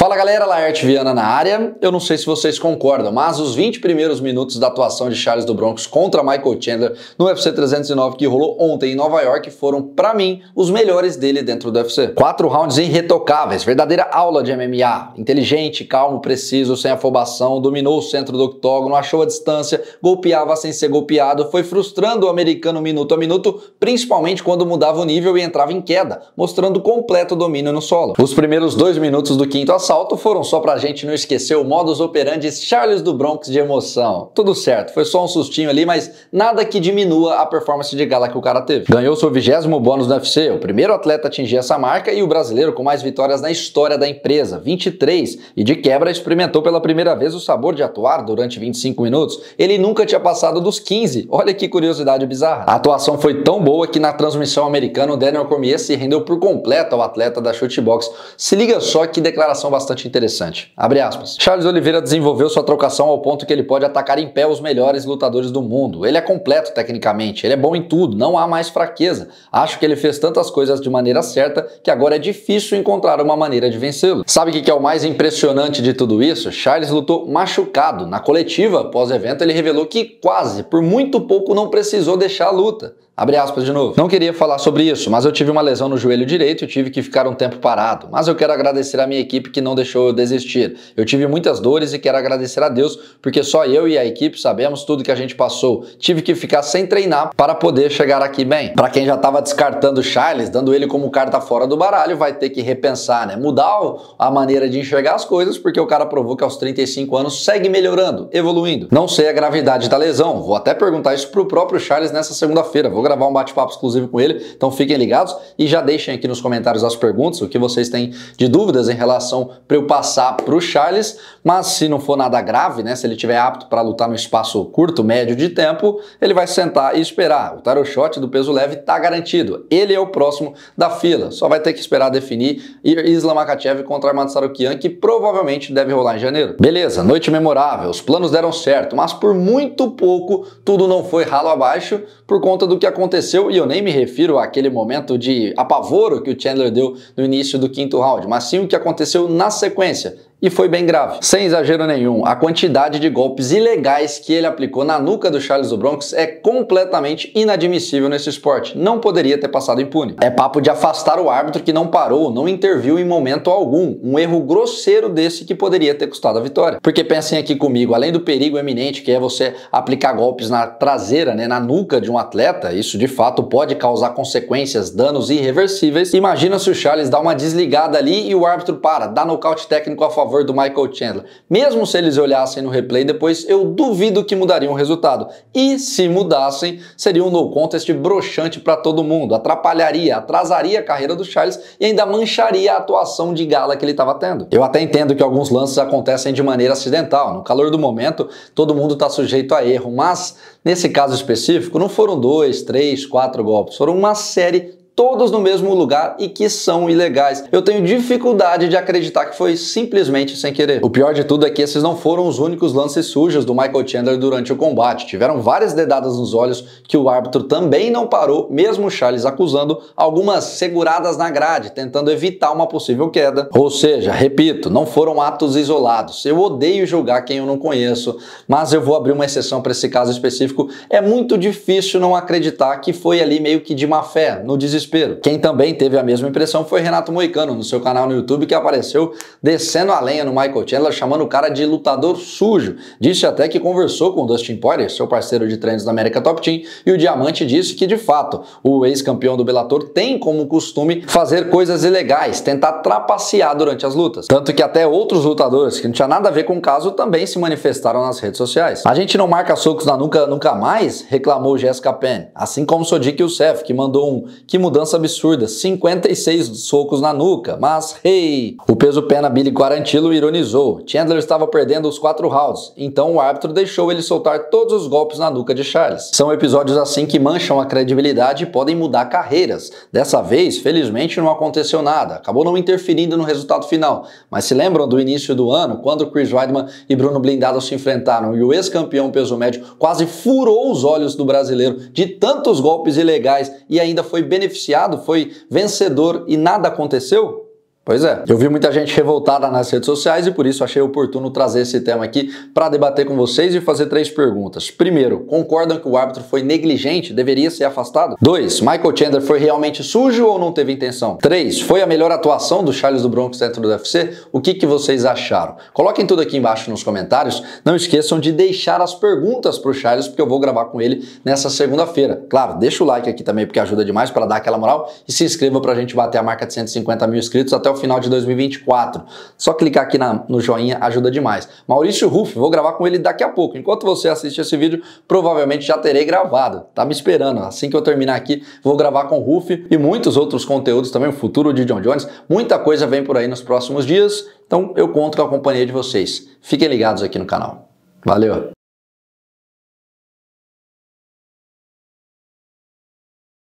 Fala galera, Laerte Viana na área. Eu não sei se vocês concordam, mas os 20 primeiros minutos da atuação de Charles do Broncos contra Michael Chandler no UFC 309 que rolou ontem em Nova York foram, para mim, os melhores dele dentro do UFC. Quatro rounds irretocáveis, verdadeira aula de MMA. Inteligente, calmo, preciso, sem afobação, dominou o centro do octógono, achou a distância, golpeava sem ser golpeado, foi frustrando o americano minuto a minuto, principalmente quando mudava o nível e entrava em queda, mostrando completo domínio no solo. Os primeiros dois minutos do quinto assalto assalto foram só pra gente não esquecer o modus operandi Charles do Bronx de emoção. Tudo certo, foi só um sustinho ali, mas nada que diminua a performance de gala que o cara teve. Ganhou seu vigésimo bônus no UFC, o primeiro atleta a atingir essa marca e o brasileiro com mais vitórias na história da empresa, 23, e de quebra experimentou pela primeira vez o sabor de atuar durante 25 minutos. Ele nunca tinha passado dos 15. Olha que curiosidade bizarra. A atuação foi tão boa que na transmissão americana o Daniel Cormier se rendeu por completo ao atleta da Shootbox. Se liga só que declaração bastante interessante. Abre aspas. Charles Oliveira desenvolveu sua trocação ao ponto que ele pode atacar em pé os melhores lutadores do mundo. Ele é completo tecnicamente, ele é bom em tudo, não há mais fraqueza. Acho que ele fez tantas coisas de maneira certa que agora é difícil encontrar uma maneira de vencê-lo. Sabe o que é o mais impressionante de tudo isso? Charles lutou machucado. Na coletiva, pós-evento, ele revelou que quase, por muito pouco, não precisou deixar a luta. Abre aspas de novo. Não queria falar sobre isso, mas eu tive uma lesão no joelho direito e tive que ficar um tempo parado. Mas eu quero agradecer a minha equipe que não deixou eu desistir. Eu tive muitas dores e quero agradecer a Deus, porque só eu e a equipe sabemos tudo que a gente passou. Tive que ficar sem treinar para poder chegar aqui bem. Para quem já estava descartando o Charles, dando ele como carta fora do baralho, vai ter que repensar, né? Mudar a maneira de enxergar as coisas, porque o cara provou que aos 35 anos segue melhorando, evoluindo. Não sei a gravidade da lesão, vou até perguntar isso pro próprio Charles nessa segunda-feira. Vou gravar um bate-papo exclusivo com ele, então fiquem ligados e já deixem aqui nos comentários as perguntas, o que vocês têm de dúvidas em relação para eu passar para o Charles, mas se não for nada grave, né, se ele estiver apto para lutar no espaço curto, médio de tempo, ele vai sentar e esperar. O tarot shot do peso leve está garantido. Ele é o próximo da fila. Só vai ter que esperar definir Islam Makachev contra Armando Sarukian, que provavelmente deve rolar em janeiro. Beleza, noite memorável, os planos deram certo, mas por muito pouco tudo não foi ralo abaixo por conta do que aconteceu aconteceu, e eu nem me refiro àquele momento de apavoro que o Chandler deu no início do quinto round, mas sim o que aconteceu na sequência e foi bem grave. Sem exagero nenhum, a quantidade de golpes ilegais que ele aplicou na nuca do Charles do Bronx é completamente inadmissível nesse esporte. Não poderia ter passado impune. É papo de afastar o árbitro que não parou, não interviu em momento algum. Um erro grosseiro desse que poderia ter custado a vitória. Porque pensem aqui comigo, além do perigo eminente que é você aplicar golpes na traseira, né, na nuca de um atleta, isso de fato pode causar consequências, danos irreversíveis. Imagina se o Charles dá uma desligada ali e o árbitro para, dá nocaute técnico a favor favor do Michael Chandler. Mesmo se eles olhassem no replay depois, eu duvido que mudariam o resultado. E se mudassem, seria um no contest broxante para todo mundo, atrapalharia, atrasaria a carreira do Charles e ainda mancharia a atuação de gala que ele estava tendo. Eu até entendo que alguns lances acontecem de maneira acidental, no calor do momento, todo mundo está sujeito a erro, mas nesse caso específico, não foram dois, três, quatro golpes, foram uma série todos no mesmo lugar e que são ilegais. Eu tenho dificuldade de acreditar que foi simplesmente sem querer. O pior de tudo é que esses não foram os únicos lances sujos do Michael Chandler durante o combate. Tiveram várias dedadas nos olhos que o árbitro também não parou, mesmo Charles acusando algumas seguradas na grade, tentando evitar uma possível queda. Ou seja, repito, não foram atos isolados. Eu odeio julgar quem eu não conheço, mas eu vou abrir uma exceção para esse caso específico. É muito difícil não acreditar que foi ali meio que de má fé, no desespero desespero. Quem também teve a mesma impressão foi Renato Moicano, no seu canal no YouTube, que apareceu descendo a lenha no Michael Chandler, chamando o cara de lutador sujo. Disse até que conversou com o Dustin Poirier, seu parceiro de treinos da América Top Team, e o Diamante disse que, de fato, o ex-campeão do Bellator tem como costume fazer coisas ilegais, tentar trapacear durante as lutas. Tanto que até outros lutadores que não tinha nada a ver com o caso também se manifestaram nas redes sociais. A gente não marca socos na nuca nunca mais, reclamou Jessica Penn, assim como Sodiq Youssef, que mandou um que mudança absurda, 56 socos na nuca, mas hey! O peso pena Billy Quarantillo ironizou. Chandler estava perdendo os quatro rounds, então o árbitro deixou ele soltar todos os golpes na nuca de Charles. São episódios assim que mancham a credibilidade e podem mudar carreiras. Dessa vez, felizmente, não aconteceu nada, acabou não interferindo no resultado final. Mas se lembram do início do ano, quando Chris Weidman e Bruno Blindado se enfrentaram e o ex-campeão peso médio quase furou os olhos do brasileiro de tantos golpes ilegais e ainda foi beneficiado beneficiado, foi vencedor e nada aconteceu? Pois é, eu vi muita gente revoltada nas redes sociais e por isso achei oportuno trazer esse tema aqui para debater com vocês e fazer três perguntas. Primeiro, concordam que o árbitro foi negligente, deveria ser afastado? Dois, Michael Chandler foi realmente sujo ou não teve intenção? Três, foi a melhor atuação do Charles do Broncos dentro do UFC? O que, que vocês acharam? Coloquem tudo aqui embaixo nos comentários. Não esqueçam de deixar as perguntas para o Charles, porque eu vou gravar com ele nessa segunda-feira. Claro, deixa o like aqui também, porque ajuda demais para dar aquela moral e se inscreva para a gente bater a marca de 150 mil inscritos até o final de 2024. Só clicar aqui na, no joinha ajuda demais. Maurício Ruff, vou gravar com ele daqui a pouco. Enquanto você assiste esse vídeo, provavelmente já terei gravado. Tá me esperando. Assim que eu terminar aqui, vou gravar com o Ruff e muitos outros conteúdos também, o futuro de John Jones. Muita coisa vem por aí nos próximos dias. Então eu conto com a companhia de vocês. Fiquem ligados aqui no canal. Valeu!